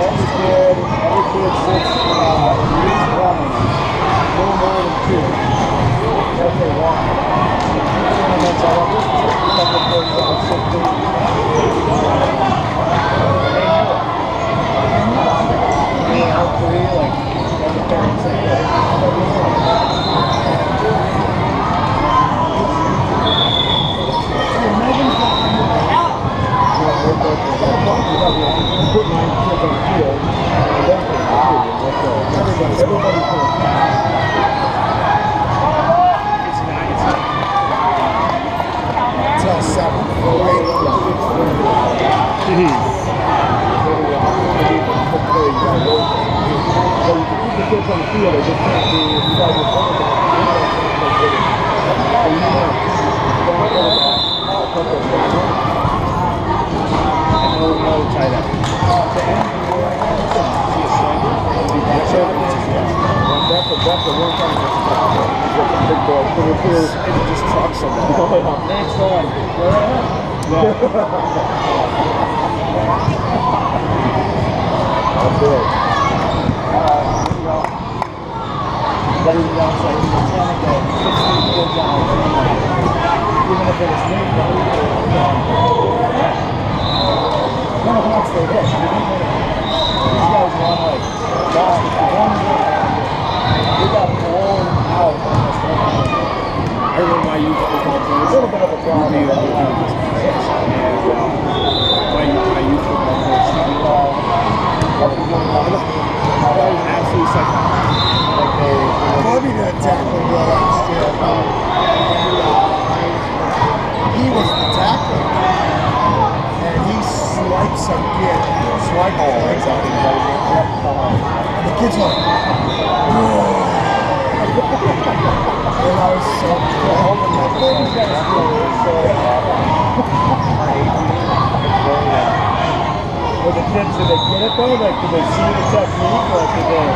every kid, every kid sits uh, in each running, no more than two. If they want. Tournaments, I don't know, couple kids that are sitting. Me, all three, like, every parent say, it's not, it's not. Till seven. No, no tight end. See a slider? That's a, that's a one time. Big boy. Put it through. It just trucks them. Next one. That's it. But even though it's like, you're trying to get 16 kids on a team, even if it's me, but we do it. One of us, they hit. These guys won like, lost one game. We got blown out on this one. I remember my youth football A coach. little bit of a problem. Me, uh, and uh, my, my youth football coach. I thought he was an absolute psycho. Like they, Bobby did tackle well last year. He was the tackler. And he swipes some kid. Swipe all out. And the kid's like, And I was so proud of my Things got to so The kids, did they get it though? Like, did they see the technique? Like, did they,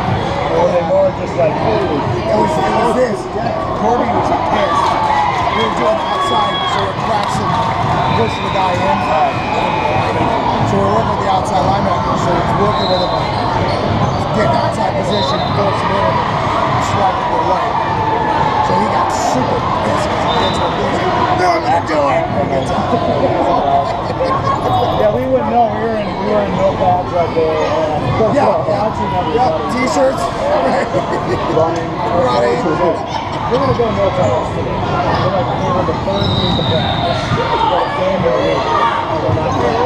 or were they more just like, hey, It was, it was this. Corby was pissed. We were doing outside, so we're practicing, pushing the guy in. So we're working with the outside linebacker. So he's working with him, getting outside position, force him in, swipe to the right. So he got super pissed because the losing. No, I'm gonna do it. And gets out. yeah, we wouldn't know. We were in, we were in no pads that day. And Yeah, yeah. watching. Yep, t-shirts. running. Running. We're gonna go no pads today. We're like, we're the third week of practice. We got a game every week. And we're not doing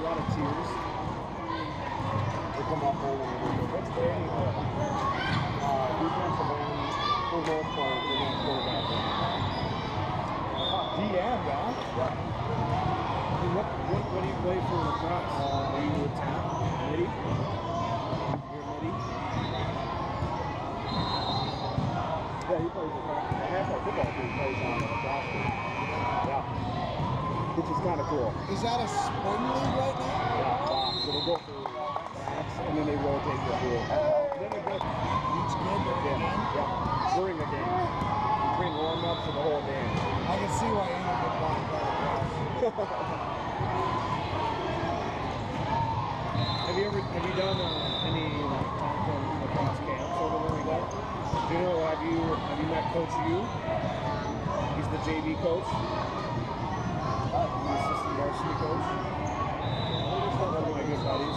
a lot of tears. They come up over and they go, what's Danny doing? Uh, defensive end, for the most part, we're going to quarterback. DM, huh? I mean, what, what, what do you play for lacrosse? Are you a tap? Middie? You're a middie? Yeah, he plays a half our football team plays on the lacrosse team. Yeah. Which is kind of cool. Is that a spring league right now? Yeah. So they go through max and then they rotate you through. Then they go Each kid yeah, again? yeah, during the game. Between warm-ups and the whole game. I can see why Andrew would want Have you ever, have you done uh, any like Conklin lacrosse camps over there we go? Do you know, have you, have you met Coach U? He's the JV coach. He's the assistant varsity coach. One of my good buddies.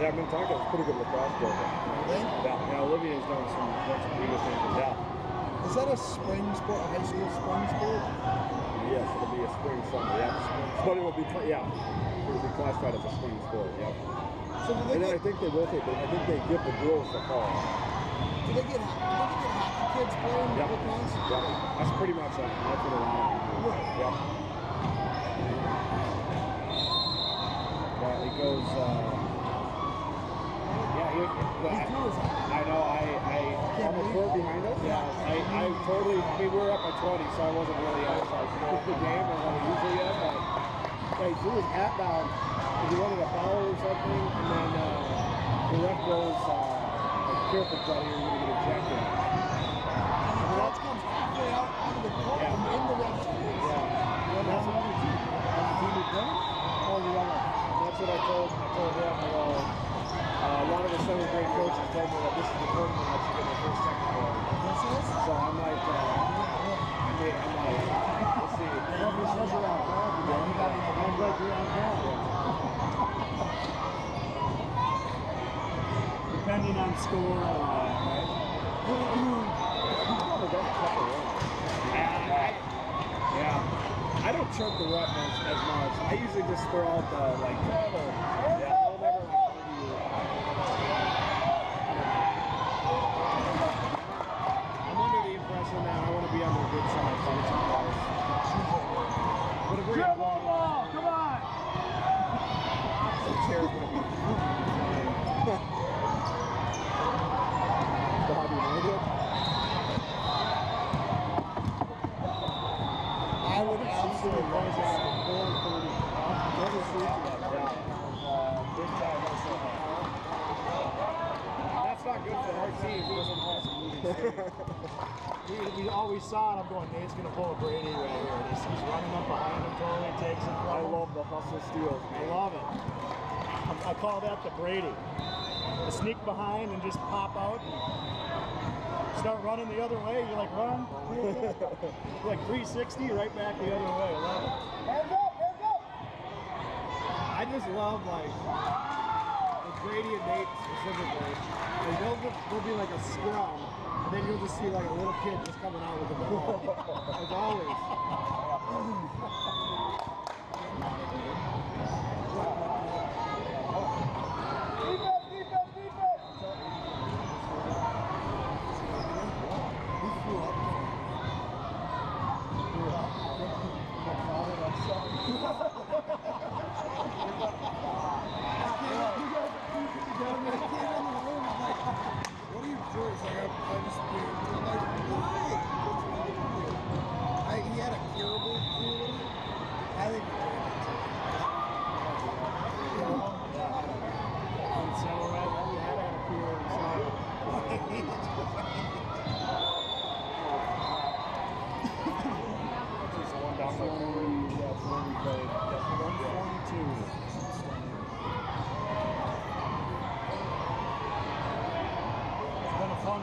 Yeah, Minnetonka pretty good lacrosse player. They? Yeah. Yeah, Olivia's done some, done some pretty good things. Yeah. Is that a spring sport, a high school spring sport? Yes, it'll be a spring summer. Yeah. But it will be, yeah, it will be classified as a spring sport. Yeah. So And I think they rotate. I think they give the girls the fall. Do they get, ho- do they get hockey kids playing Yep. lacrosse? Yeah. That's pretty much it. That's what it is. Right. Yeah. Yeah, it goes. Uh, yeah, he, the, He threw his I know. I, I the court behind us. Yeah, I, I totally. I mean, we were up by 20, so I wasn't really outside of the game as I usually am. But yeah, he threw his hat down because he wanted a foul or something, and then uh, the ref goes, uh, "Careful, buddy, you're gonna get ejected." And the Reds comes halfway out onto the court Yeah. from in the ref's face. Yeah, and that's what that's the team we played. Oh, the other. That's what I told. I told him. I go. Uh, one of the seventh grade coaches told me that this is the tournament that you get the first second for. This is? So I'm like, uh, I I'm like, let's see. Well, if it says you're on you gotta act like you're on call. Depending on score. Yeah, I, don't chirp the ref as, as much. I usually just throw out the like. Yeah, I'll never like. argue. I'm under the impression that I want to be on the good side. So it's close. But if we're gonna go, ball, come on! the chair's gonna be. Bobby United. I would absolutely love to see Big time also. That's not good for our team. It doesn't have some moving We, we saw it. I'm going, Nate's going to pull a Brady right here. And he's, running up behind him, totally takes it I love the hustle steals. I love it. I, I call that the Brady. To sneak behind and just pop out and start running the other way. You're like, run. like 360, right back the other way. I love it. Hands up, hands up! I just love like with Brady and Nate specifically. Like they'll they'll be like a scrum, and then you'll just see like a little kid just coming out with a ball. As always.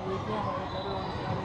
你不要，不要。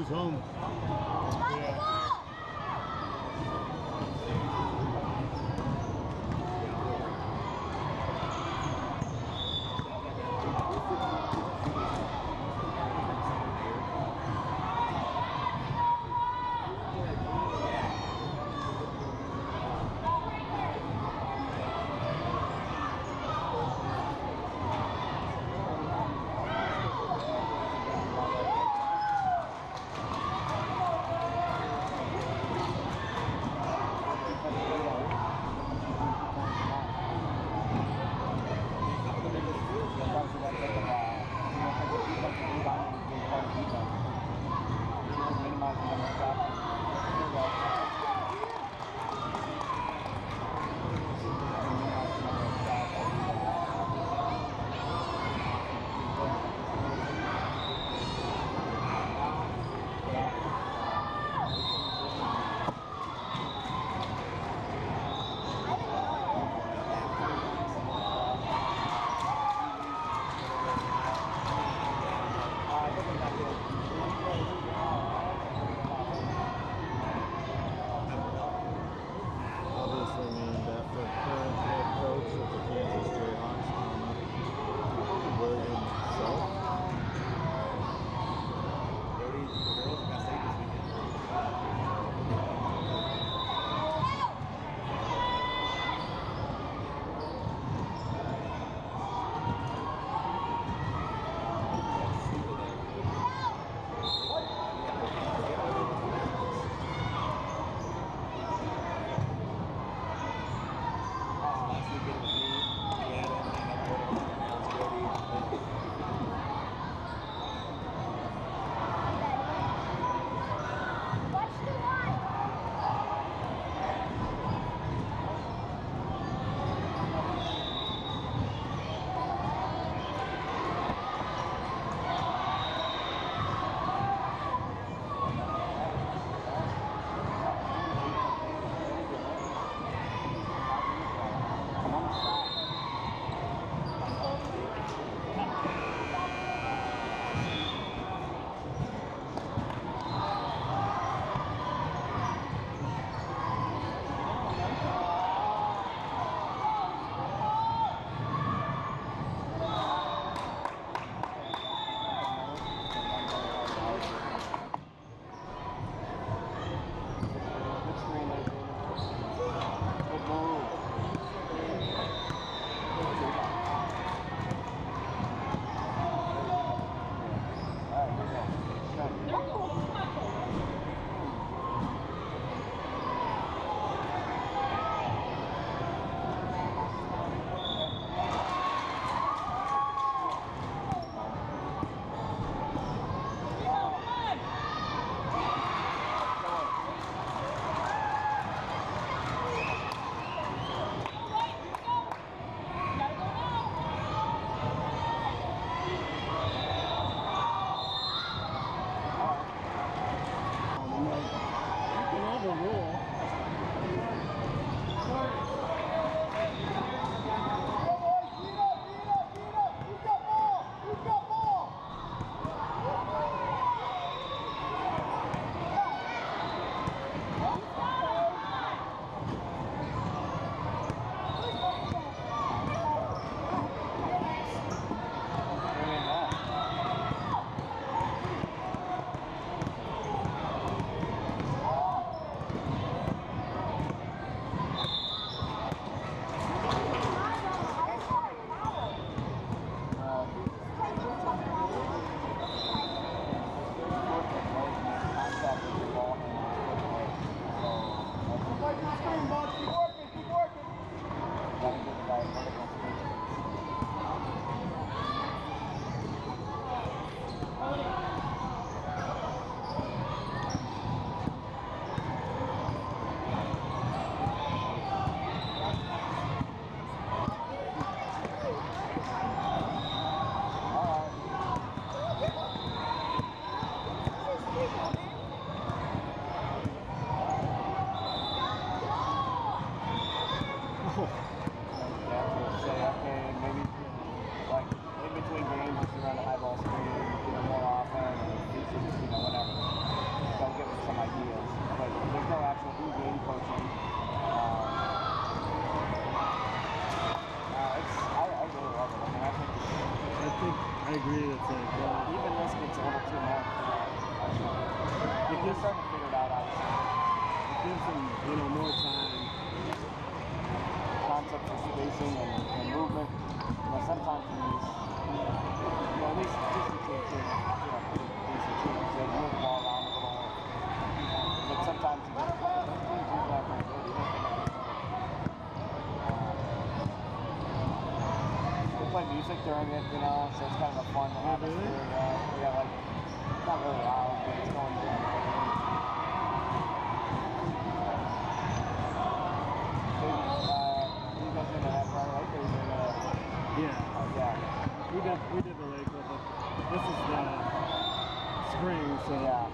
Who's home? I agree. It's like, yeah. even this gets a little too much. It gives starting to figure it out, obviously. It gives them, you know, more time. Concept for spacing and, and movement. You know, sometimes you use, you know, at least just in case, you know, things are changed. They move the ball around a little. But sometimes music during it, you know, so it's kind of a fun atmosphere. really? Yeah, yeah, like not really loud, but it's going during the game. So, uh, you guys into that part, right? Or you into, Yeah. oh, yeah, We did we did the lake with it. This is the spring, so yeah.